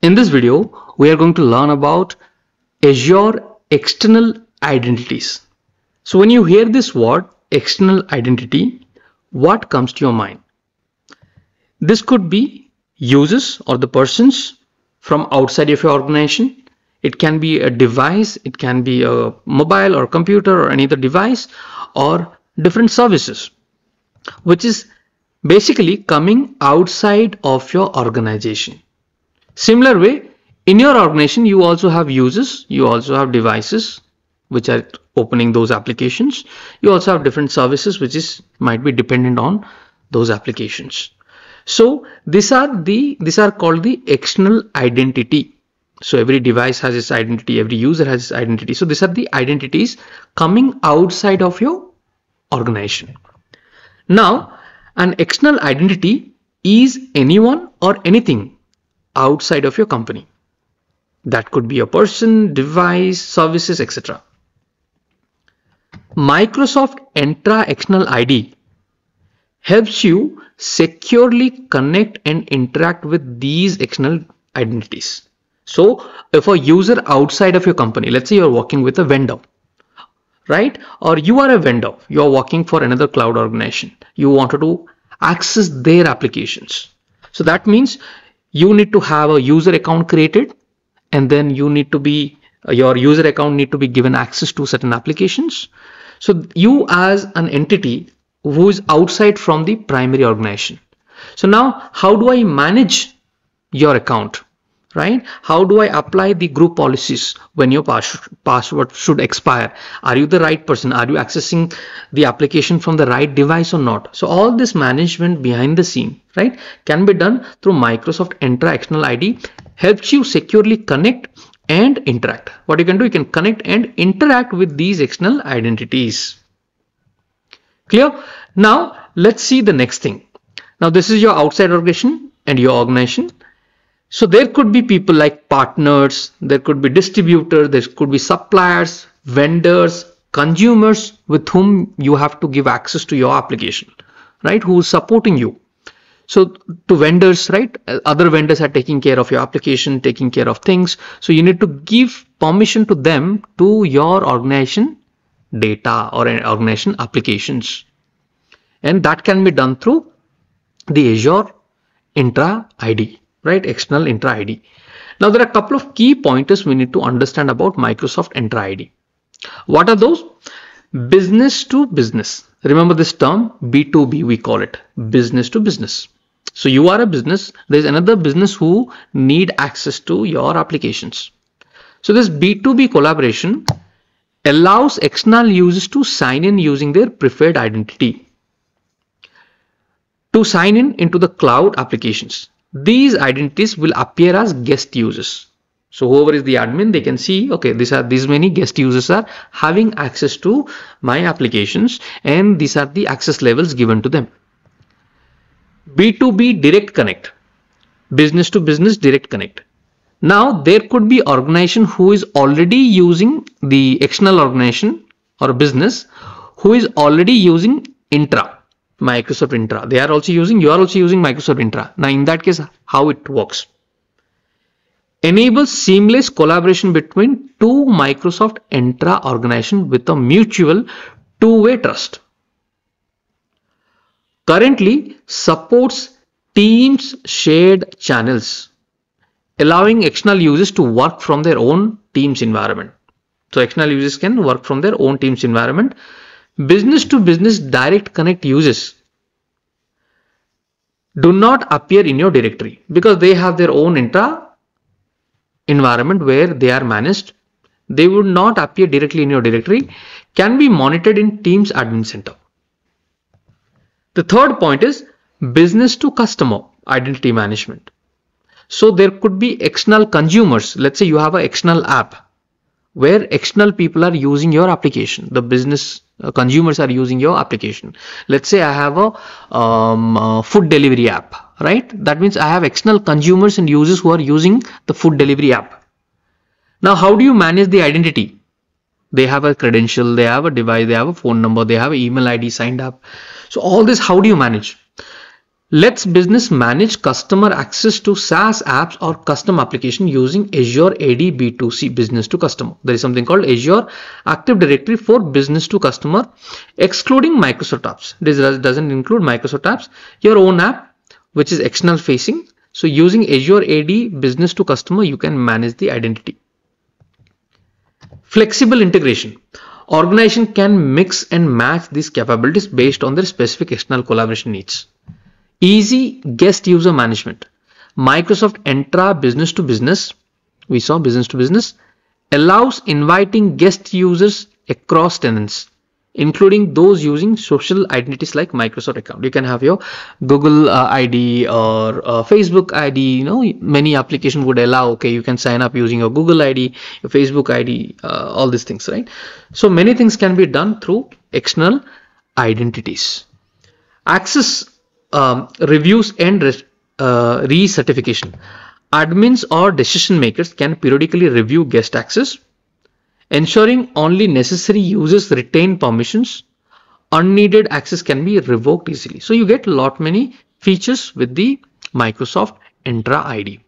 In this video, we are going to learn about Azure external identities. So when you hear this word external identity, what comes to your mind? This could be users or the persons from outside of your organization. It can be a device, it can be a mobile or computer or any other device or different services, which is basically coming outside of your organization Similar way, in your organization, you also have users, you also have devices which are opening those applications. You also have different services which is might be dependent on those applications. So these are the these are called the external identity. So every device has its identity, every user has its identity. So these are the identities coming outside of your organization. Now, an external identity is anyone or anything outside of your company. That could be a person, device, services, etc. Microsoft Entra External ID helps you securely connect and interact with these external identities. So if a user outside of your company, let's say you're working with a vendor, right? Or you are a vendor, you're working for another cloud organization. You wanted to access their applications. So that means you need to have a user account created and then you need to be your user account need to be given access to certain applications. So you as an entity who is outside from the primary organization. So now how do i manage your account right? How do i apply the group policies when your pass password should expire? Are you the right person? Are you accessing the application from the right device or not? So all this management behind the scene right can be done through microsoft entra external id helps you securely connect and interact. What you can do you can connect and interact with these external identities. Clear? Now let's see the next thing. Now this is your outside organization and your organization so there could be people like partners, there could be distributors, there could be suppliers, vendors, consumers with whom you have to give access to your application, right? Who is supporting you. So to vendors, right? Other vendors are taking care of your application, taking care of things. So you need to give permission to them to your organization data or an organization applications. And that can be done through the Azure Entra ID right? External Entra ID. Now there are a couple of key pointers we need to understand about Microsoft Entra ID. What are those? Business to business. Remember this term B2B we call it business to business. So you are a business. There's another business who need access to your applications. So this B2B collaboration allows external users to sign in using their preferred identity to sign in into the cloud applications these identities will appear as guest users. So whoever is the admin they can see okay these are these many guest users are having access to my applications and these are the access levels given to them. B2b direct connect. Business to business direct connect. Now there could be organization who is already using the external organization or business who is already using Entra Microsoft Entra. They are also using, you are also using Microsoft Entra. Now in that case, how it works? Enables seamless collaboration between two Microsoft Entra organizations with a mutual two-way trust. Currently supports Teams shared channels, allowing external users to work from their own Teams environment. So external users can work from their own Teams environment business to business direct connect uses do not appear in your directory because they have their own Entra environment where they are managed. They would not appear directly in your directory can be monitored in teams admin center. The third point is business to customer identity management. So there could be external consumers. Let's say you have an external app where external people are using your application. The business uh, consumers are using your application. Let's say i have a um, uh, food delivery app right? That means i have external consumers and users who are using the food delivery app. Now how do you manage the identity? They have a credential they have a device they have a phone number they have an email id signed up. So all this how do you manage lets business manage customer access to SaaS apps or custom application using Azure AD B2C business to customer. There is something called Azure Active Directory for business to customer, excluding Microsoft apps. This doesn't include Microsoft apps. Your own app, which is external facing. So using Azure AD business to customer, you can manage the identity. Flexible integration. Organization can mix and match these capabilities based on their specific external collaboration needs. Easy guest user management. Microsoft Entra business to business, we saw business to business, allows inviting guest users across tenants, including those using social identities like Microsoft account. You can have your Google uh, ID or uh, Facebook ID. You know, many applications would allow. Okay, you can sign up using your Google ID, your Facebook ID, uh, all these things, right? So many things can be done through external identities. Access um, reviews and uh, recertification. Admins or decision makers can periodically review guest access, ensuring only necessary users retain permissions. Unneeded access can be revoked easily. So you get a lot many features with the Microsoft Entra ID.